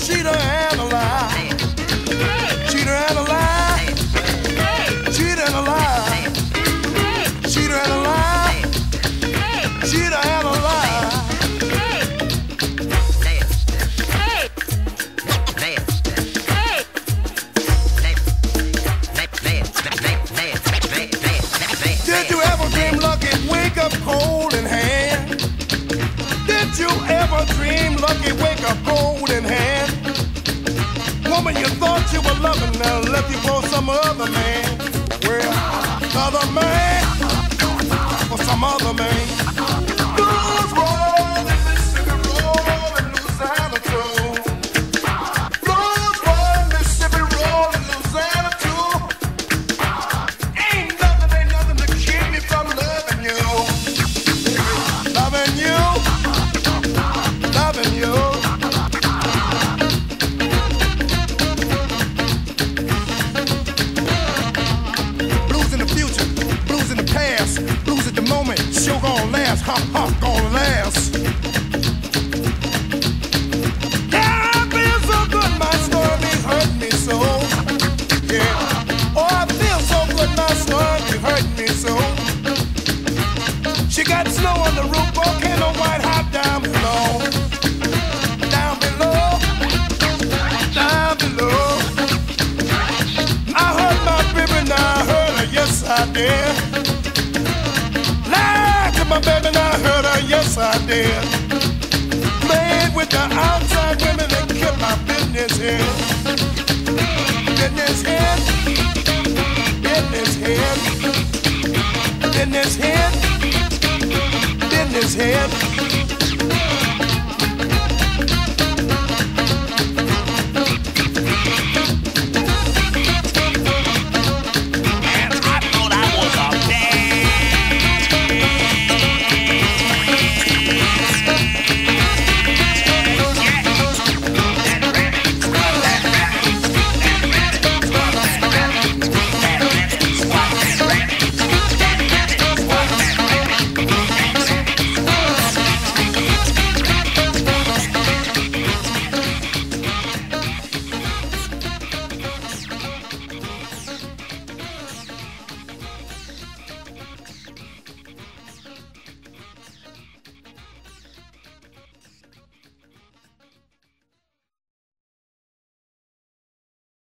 cheater and a lie. Cheater and a lie. Cheater and a lie. Cheater and a lie. Cheater and a lie. Did you ever dream lucky, wake up cold? Did you ever dream lucky, wake up? Thought you were loving, now left you for some other man. Well, other man, for some other man. Ha, gonna last. Yeah, I feel so good, my hurt me so. Yeah. Oh, I feel so good, my hurt me so. She got snow on the roof, white down below. Down below. Down below. I my baby, now I her, yes I did. Played with the outside women my business here. Business here. Business here. Business here. Business head.